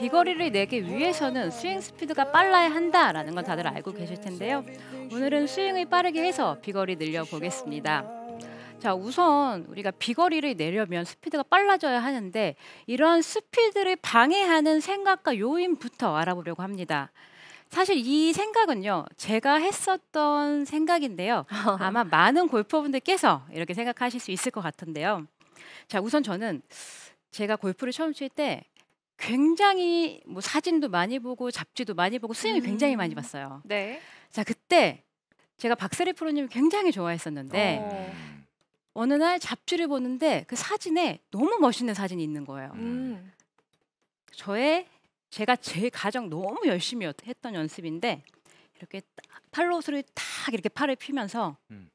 비거리를 내기 위해서는 스윙 스피드가 빨라야 한다라는 건 다들 알고 계실 텐데요. 오늘은 스윙을 빠르게 해서 비거리 늘려 보겠습니다. 자, 우선 우리가 비거리를 내려면 스피드가 빨라져야 하는데 이런 스피드를 방해하는 생각과 요인부터 알아보려고 합니다. 사실 이 생각은요, 제가 했었던 생각인데요. 아마 많은 골퍼분들께서 이렇게 생각하실 수 있을 것 같은데요. 자, 우선 저는 제가 골프를 처음 칠 때 굉장히 뭐 사진도 많이 보고 잡지도 많이 보고 스윙을 굉장히 많이 음. 봤어요. 네. 자, 그때 제가 박세리 프로님을 굉장히 좋아했었는데 어. 어느 날 잡지를 보는데 그 사진에 너무 멋있는 사진이 있는 거예요. 음. 저의 제가 제 가장 너무 열심히 였- 했던 연습인데 이렇게 딱 팔로우스를 딱 이렇게 팔을 피면서 음.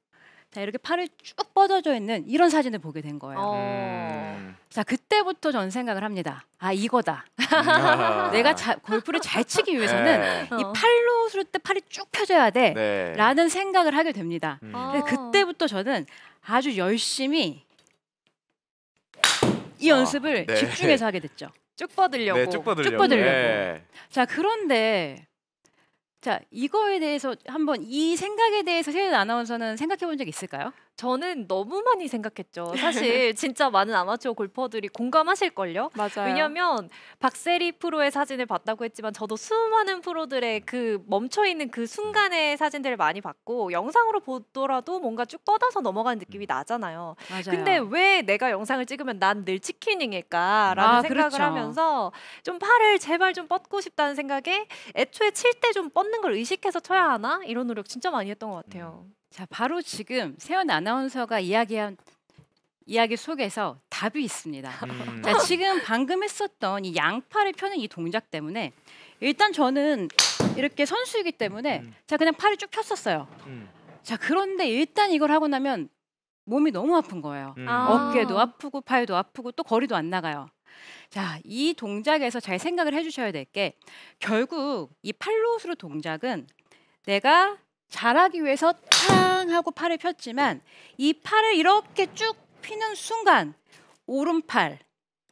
자 이렇게 팔을 쭉 뻗어져 있는 이런 사진을 보게 된 거예요. 어. 음. 자 그때부터 전 생각을 합니다. 아 이거다. 아. 내가 자, 골프를 잘 치기 위해서는 네. 이 어. 팔로우스를 때 팔이 쭉 펴져야 돼. 네. 라는 생각을 하게 됩니다. 음. 아. 그때부터 저는 아주 열심히 이 아, 연습을 네. 집중해서 하게 됐죠. 쭉 뻗으려고. 네, 쭉 뻗으려고. 쭉 뻗으려고. 네. 자 그런데 자 이거에 대해서 한번 이 생각에 대해서 세연 아나운서는 생각해 본 적 있을까요? 저는 너무 많이 생각했죠. 사실 진짜 많은 아마추어 골퍼들이 공감하실 걸요. 맞아요. 왜냐면 박세리 프로의 사진을 봤다고 했지만 저도 수많은 프로들의 그 멈춰 있는 그 순간의 사진들을 많이 봤고 영상으로 보더라도 뭔가 쭉 뻗어서 넘어가는 느낌이 나잖아요. 맞아요. 근데 왜 내가 영상을 찍으면 난 늘 치킨잉일까라는 아, 생각을 그렇죠. 하면서 좀 팔을 제발 좀 뻗고 싶다는 생각에 애초에 칠 때 좀 뻗는 걸 의식해서 쳐야 하나 이런 노력 진짜 많이 했던 것 같아요. 자 바로 지금 세연 아나운서가 이야기한 이야기 속에서 답이 있습니다. 음. 자 지금 방금 했었던 이 양팔을 펴는 이 동작 때문에 일단 저는 이렇게 선수이기 때문에 음. 자 그냥 팔을 쭉 폈었어요. 음. 자 그런데 일단 이걸 하고 나면 몸이 너무 아픈 거예요. 음. 아. 어깨도 아프고 팔도 아프고 또 거리도 안 나가요. 자, 이 동작에서 잘 생각을 해주셔야 될 게 결국 이 팔로우스루 동작은 내가 잘하기 위해서 탕 하고 팔을 폈지만 이 팔을 이렇게 쭉 피는 순간 오른팔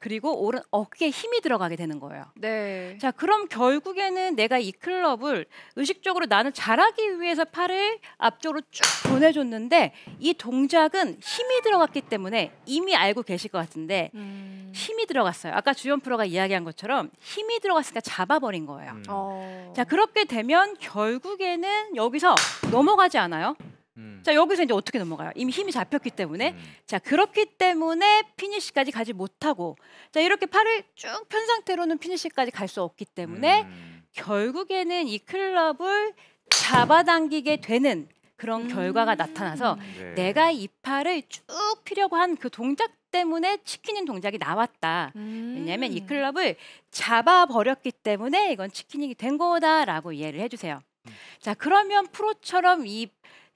그리고 오른 어깨에 힘이 들어가게 되는 거예요. 네. 자, 그럼 결국에는 내가 이 클럽을 의식적으로 나는 잘하기 위해서 팔을 앞쪽으로 쭉 보내줬는데 이 동작은 힘이 들어갔기 때문에 이미 알고 계실 것 같은데 음. 힘이 들어갔어요. 아까 주연 프로가 이야기한 것처럼 힘이 들어갔으니까 잡아버린 거예요. 음. 어. 자, 그렇게 되면 결국에는 여기서 넘어가지 않아요. 음. 자, 여기서 이제 어떻게 넘어가요? 이미 힘이 잡혔기 때문에 음. 자 그렇기 때문에 피니시까지 가지 못하고 자 이렇게 팔을 쭉 편 상태로는 피니시까지 갈 수 없기 때문에 음. 결국에는 이 클럽을 잡아당기게 되는 그런 음. 결과가 나타나서 네. 내가 이 팔을 쭉 피려고 한 그 동작 때문에 치키닝 동작이 나왔다. 음. 왜냐하면 이 클럽을 잡아 버렸기 때문에 이건 치키닝이 된 거다라고 이해를 해주세요. 음. 자 그러면 프로처럼 이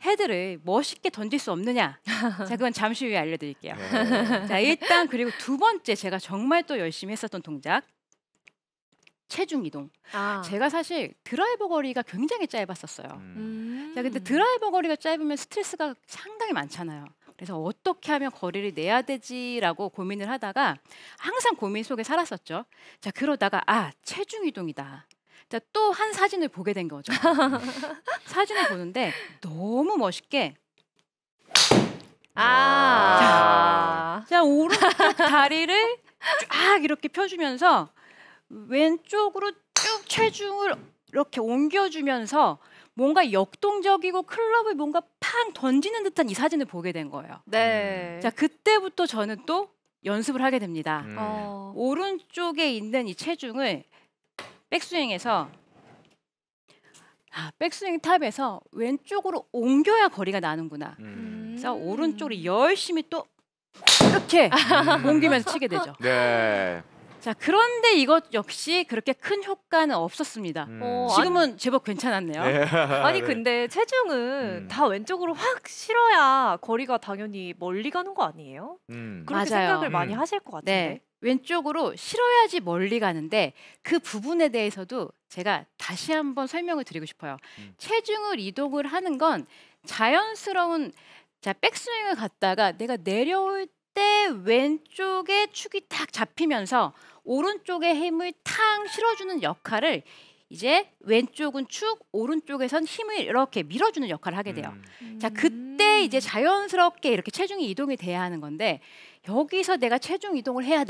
헤드를 멋있게 던질 수 없느냐? 자 그건 잠시 후에 알려드릴게요. 네. 자 일단 그리고 두 번째 제가 정말 또 열심히 했었던 동작 체중 이동. 아. 제가 사실 드라이버 거리가 굉장히 짧았었어요. 음. 음. 자 근데 드라이버 거리가 짧으면 스트레스가 상당히 많잖아요. 그래서 어떻게 하면 거리를 내야 되지라고 고민을 하다가 항상 고민 속에 살았었죠. 자 그러다가 아 체중 이동이다. 자또한 사진을 보게 된 거죠. 사진을 보는데 너무 멋있게 아. 자 오른쪽 다리를 쫙 이렇게 펴주면서 왼쪽으로 쭉 체중을 이렇게 옮겨주면서 뭔가 역동적이고 클럽을 뭔가 팡 던지는 듯한 이 사진을 보게 된 거예요. 네. 자 그때부터 저는 또 연습을 하게 됩니다. 음. 어. 오른쪽에 있는 이 체중을 백스윙에서 아, 백스윙 탑에서 왼쪽으로 옮겨야 거리가 나는구나. 음. 그래서 오른쪽으로 열심히 또 이렇게 옮기면서 치게 되죠. 네. 자 그런데 이것 역시 그렇게 큰 효과는 없었습니다. 음. 어, 지금은 제법 괜찮았네요. 네. 아니 네. 근데 체중은 음. 다 왼쪽으로 확 실어야 거리가 당연히 멀리 가는 거 아니에요? 음. 그렇게 맞아요. 생각을 많이 음. 하실 것 같은데. 네. 왼쪽으로 실어야지 멀리 가는데 그 부분에 대해서도 제가 다시 한번 설명을 드리고 싶어요. 음. 체중을 이동을 하는 건 자연스러운 자 백스윙을 갔다가 내가 내려올 때 왼쪽에 축이 딱 잡히면서 오른쪽에 힘을 탕 실어주는 역할을 이제 왼쪽은 축, 오른쪽에선 힘을 이렇게 밀어주는 역할을 하게 돼요. 음. 자, 그때 이제 자연스럽게 이렇게 체중이 이동이 돼야 하는 건데 여기서 내가 체중 이동을 해야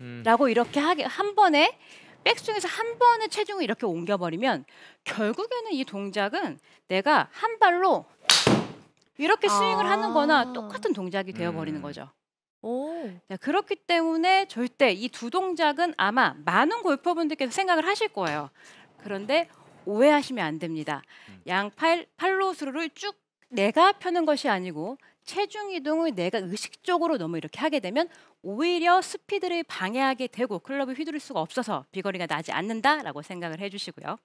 음. 돼라고 이렇게 하게 한 번에 백스윙에서 한 번에 체중을 이렇게 옮겨버리면 결국에는 이 동작은 내가 한 발로 이렇게 스윙을 하는 거나 아. 똑같은 동작이 되어버리는 음. 거죠. 오. 자, 그렇기 때문에 절대 이 두 동작은 아마 많은 골퍼분들께서 생각을 하실 거예요. 그런데 오해하시면 안 됩니다. 음. 양 팔, 팔로 스루를 쭉 내가 펴는 것이 아니고 체중 이동을 내가 의식적으로 너무 이렇게 하게 되면 오히려 스피드를 방해하게 되고 클럽을 휘두를 수가 없어서 비거리가 나지 않는다라고 생각을 해주시고요.